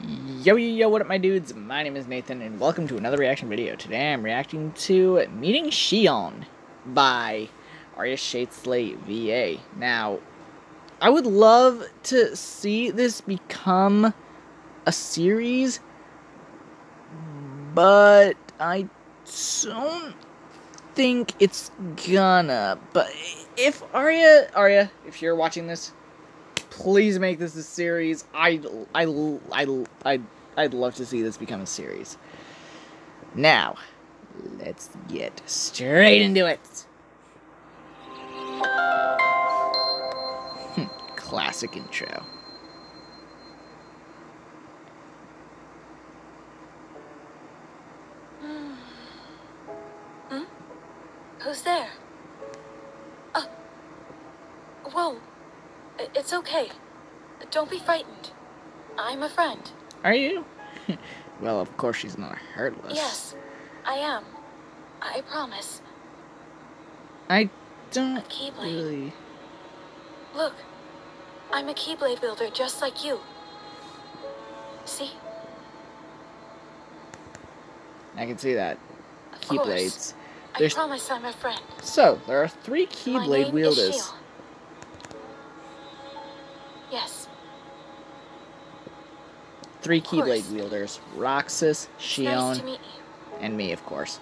Yo, yo, yo, what up, my dudes? My name is Nathan, and welcome to another reaction video. Today I'm reacting to Meeting Xion by Arya Shade Slate VA. Now, I would love to see this become a series, but I don't think it's gonna. But if Arya, Arya, if you're watching this, please make this a series. I, I, I, I, I'd love to see this become a series. Now, let's get straight into it. Hmm, classic intro. Who's there? It's okay. Don't be frightened. I'm a friend. Are you? well, of course she's not heartless. Yes, I am. I promise. I don't A Keyblade. really. Look, I'm a Keyblade wielder just like you. See? I can see that. Of. Keyblades. I There's- promise I'm a friend. So, there are three Keyblade name is wielders. Three Keyblade wielders. Roxas, nice Xion, you. and me, of course.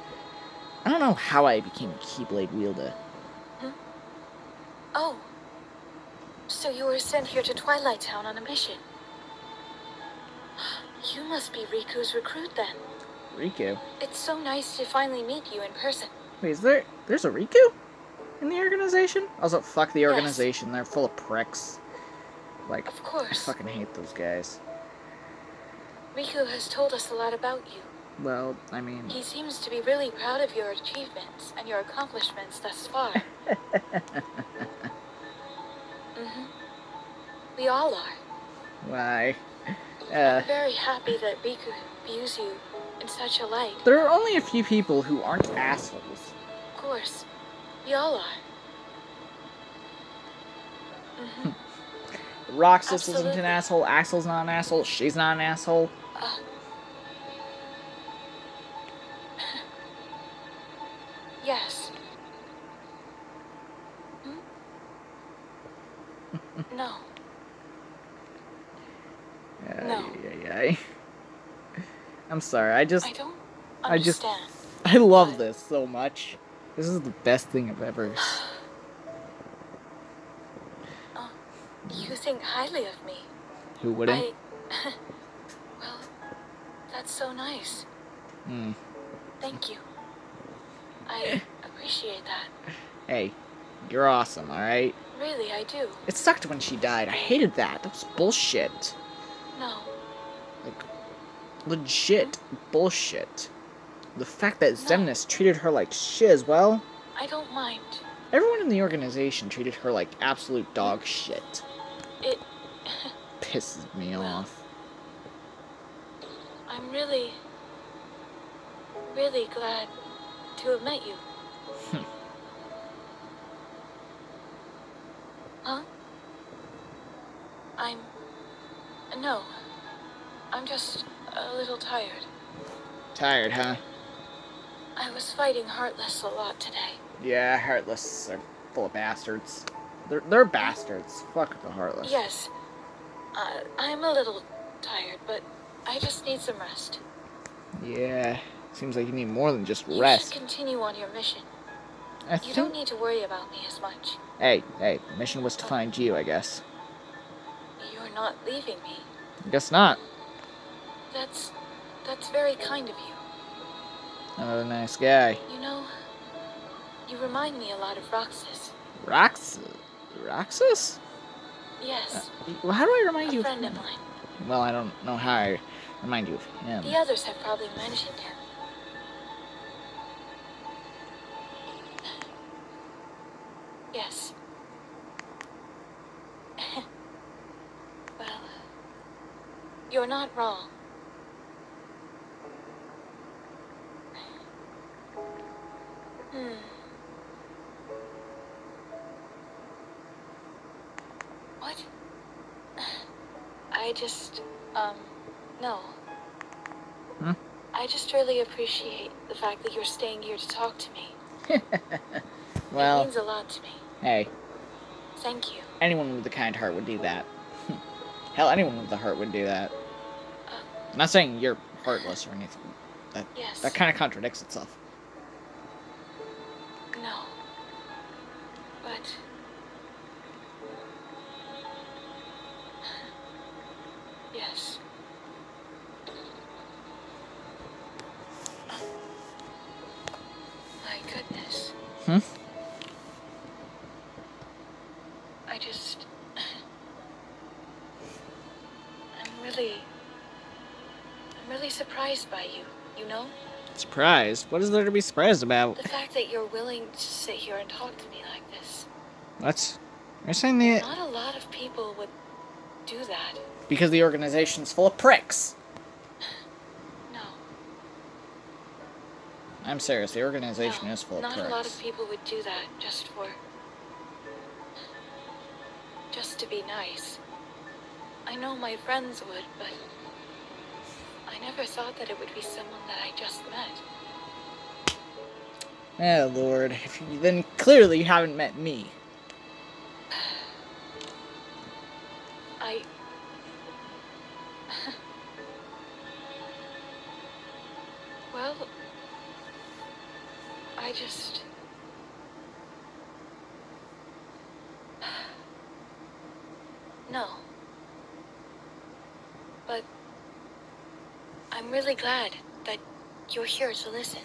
I don't know how I became a Keyblade wielder. Hmm? Oh. So you were sent here to Twilight Town on a mission. You must be Riku's recruit then. Riku. It's so nice to finally meet you in person. Wait, is there there's a Riku in the organization? Also, fuck the Yes. organization. They're full of pricks. Like, Of course. I fucking hate those guys. Riku has told us a lot about you. Well, I mean, He seems to be really proud of your achievements and your accomplishments thus far. mm-hmm. We all are. why? Uh, I'm very happy that Riku views you in such a light. there are only a few people who aren't assholes. Of course. We all are. hmm Roxas isn't an asshole. Axel's not an asshole. She's not an asshole. Uh, yes. Hmm? no. No. Ay, ay, ay. I'm sorry. I just I don't I just- understand. I love this so much. This is the best thing I've ever. You think highly of me. Who wouldn't? I. well, that's so nice. Hmm. Thank you. I appreciate that. Hey, you're awesome. All right. Really, I do. It sucked when she died. I hated that. That was bullshit. No. Like, legit bullshit. The fact that No. Xemnas treated her like shit as well. I don't mind. Everyone in the organization treated her like absolute dog shit. It. Pisses me Well. off. I'm really. really glad to have met you. huh? I'm. No. I'm just a little tired. Tired, huh? I was fighting Heartless a lot today. Yeah, Heartless are full of bastards. They're, they're bastards. Fuck the Heartless. Yes. Uh, I'm a little tired, but I just need some rest. Yeah. Seems like you need more than just You rest. should continue on your mission. I You think. don't need to worry about me as much. Hey, hey. The mission was to find you, I guess. You're not leaving me. I Guess not. That's that's very kind of you. Another nice guy. You know, you remind me a lot of Roxas. Rox. Roxas? Yes, uh, Well, how do I remind you of friend of mine. Well, I don't know how I remind you of him. The others have probably mentioned him. Yes. well, you're not wrong. I just, um, No. Hmm? I just really appreciate the fact that you're staying here to talk to me. it well, means a lot to me. hey, Thank you. anyone with a kind heart would do that. Hell, anyone with a heart would do that. Uh, I'm not saying you're heartless or anything. That yes. that kind of contradicts itself. No. But. Hmm? I just. I'm really. I'm really surprised by you, you know? Surprised? What is there to be surprised about? The fact that you're willing to sit here and talk to me like this. What's you're saying that. Not a lot of people would do that. because the organization's full of pricks. No. I'm serious. The organization no, is full of Not a lot of people would do that just for. just to be nice. I know my friends would, but. I never thought that it would be someone that I just met. Oh lord, if you, then clearly you haven't met me. I. I'm really glad that you're here to listen.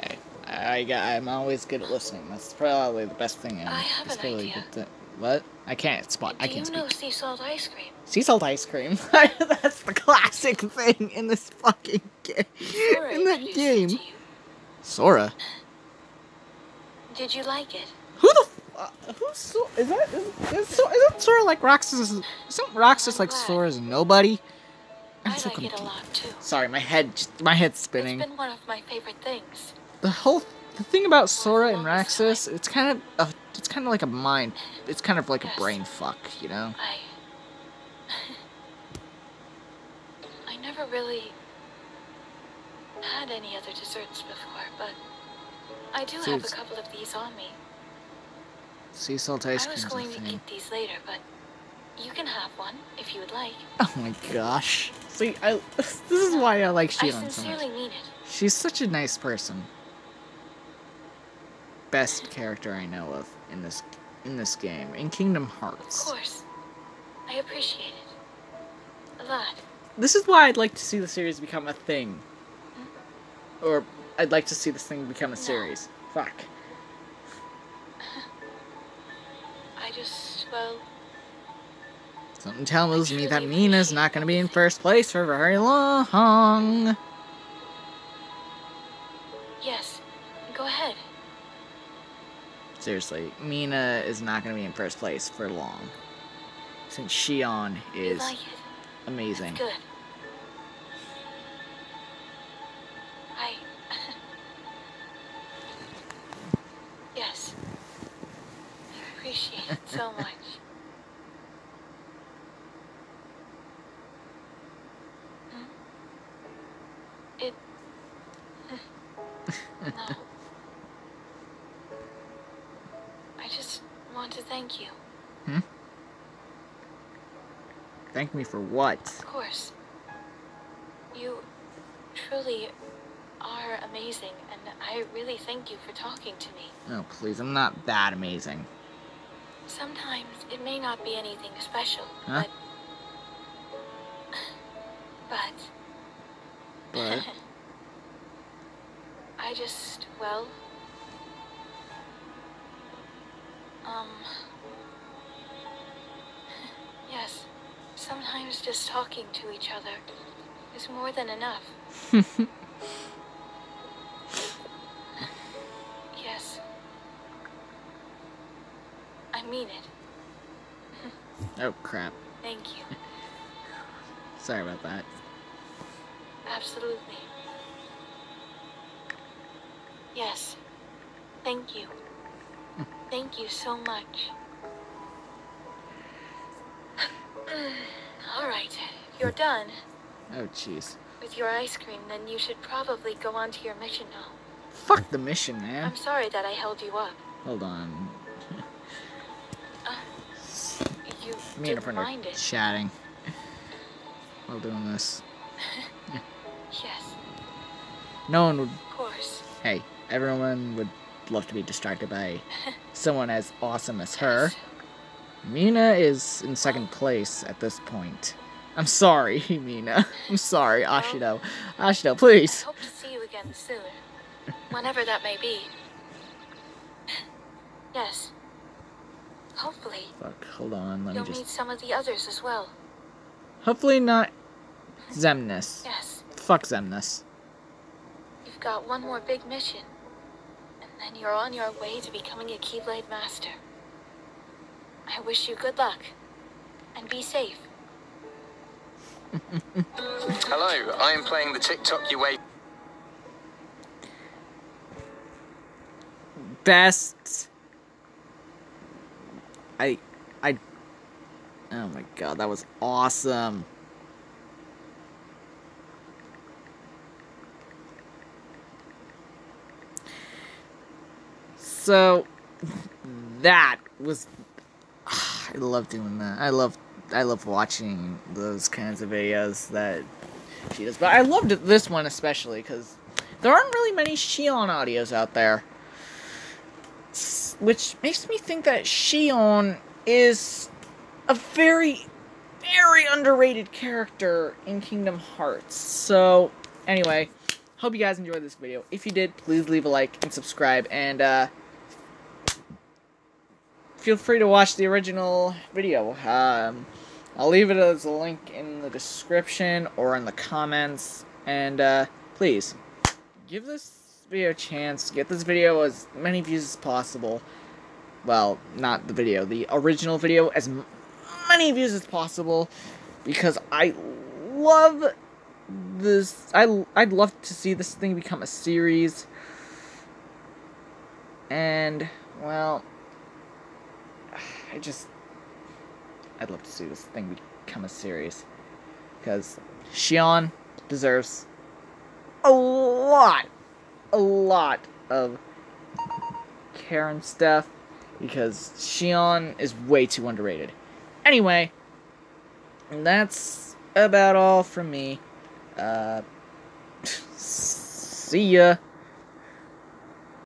Hey, I, I I'm always good at listening. That's probably the best thing. in- I have it's an idea. good to- what? I can't spot. I can't you know speak. sea salt ice cream? Sea salt ice cream. That's the classic thing in this fucking game. Sora in that game. Sora. Did you like it? Who the? Uh, who's so? Is that? Is, is, so, isn't Sora like Roxas? Isn't Roxas like. Sora's nobody? I'm I so like it a confused. lot too. Sorry, my head, just- my head's spinning. It's been one of my favorite things. The whole the thing about Sora and Roxas, it's kind of a, it's kind of like a mind, it's kind of like a brain fuck, you know. I. I never really had any other desserts before, but I do have a couple of these on me. Sea salt ice cream. I was going to eat these later, but you can have one if you would like. Oh my gosh. See, I this is why I like I Xion so much. sincerely mean it. She's such a nice person. Best character I know of in this in this game in Kingdom Hearts. Of course. I appreciate it. A lot. This is why I'd like to see the series become a thing. Hmm? Or I'd like to see this thing become a series. Fuck. I just, well, Something tells me that Mina's not going to be in first place for very long. yes. Go ahead. Seriously, Mina is not going to be in first place for long. Since Xion is amazing. Good. No. I just want to thank you. Hmm? Thank me for what? Of course. You truly are amazing, and I really thank you for talking to me. Oh, please, I'm not that amazing. Sometimes it may not be anything special, Huh? but. But. But, I just, well. Um. Yes. Sometimes just talking to each other is more than enough. Yes. I mean it. oh crap. Thank you. Sorry about that. Absolutely. Yes. Thank you. Thank you so much. All right. You're done. Oh, jeez. With your ice cream, then you should probably go on to your mission now. Fuck the mission, man. I'm sorry that I held you up. Hold on. Uh, you Me and a friend are mind it. chatting while doing this. Yes, No one would. of course. Hey, everyone would love to be distracted by someone as awesome as her. Mina is in second oh. place at this point. I'm sorry, Mina. I'm sorry, Ashido. Ashido, I please. hope to see you again soon. Whenever that may be. Yes. Hopefully, Fuck, hold on, let me you'll just. meet some of the others as well. Hopefully not Xemnas. Yes, Fuck Xemnas. you've got one more big mission. And then you're on your way to becoming a Keyblade Master. I wish you good luck. And be safe. Hello, I am playing the TikTok UA Best. I. I. Oh my god, that was awesome. So, that was. I love doing that. I love. I love watching those kinds of videos that she does. But I loved this one especially because there aren't really many Xion audios out there. Which makes me think that Xion is a very, very underrated character in Kingdom Hearts. So, anyway, hope you guys enjoyed this video. If you did, please leave a like and subscribe. And, uh, feel free to watch the original video. Um, I'll leave it as a link in the description or in the comments. And uh, please give this video a chance. Get this video as many views as possible. Well, not the video, the original video, as many views as possible. Because I love this. I, I'd love to see this thing become a series. And, well, I just I'd love to see this thing become a series because Xion deserves a lot, a lot of care and stuff because Xion is way too underrated. Anyway, that's about all from me. Uh, see ya.